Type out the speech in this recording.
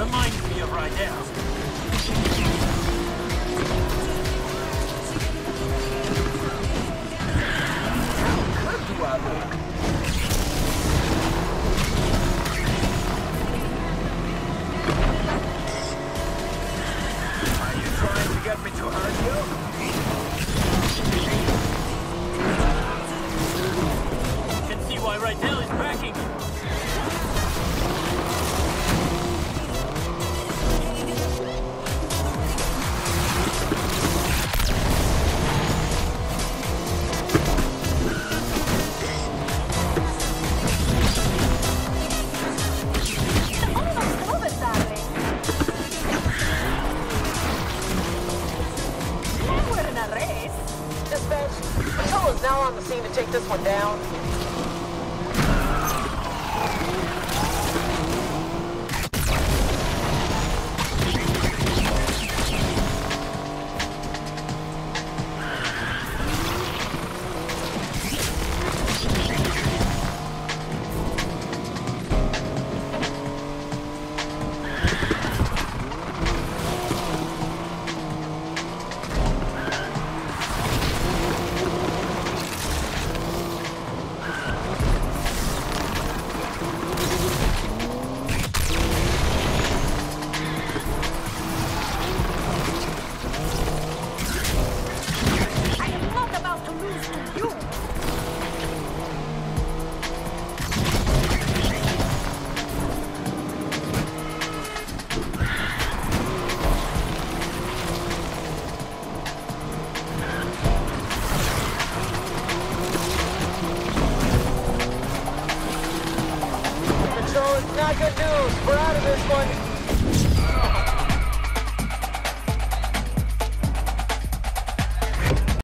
Reminds me of Rydell. How do I look? Are on the scene to take this one down. Not good news. We're out of this one.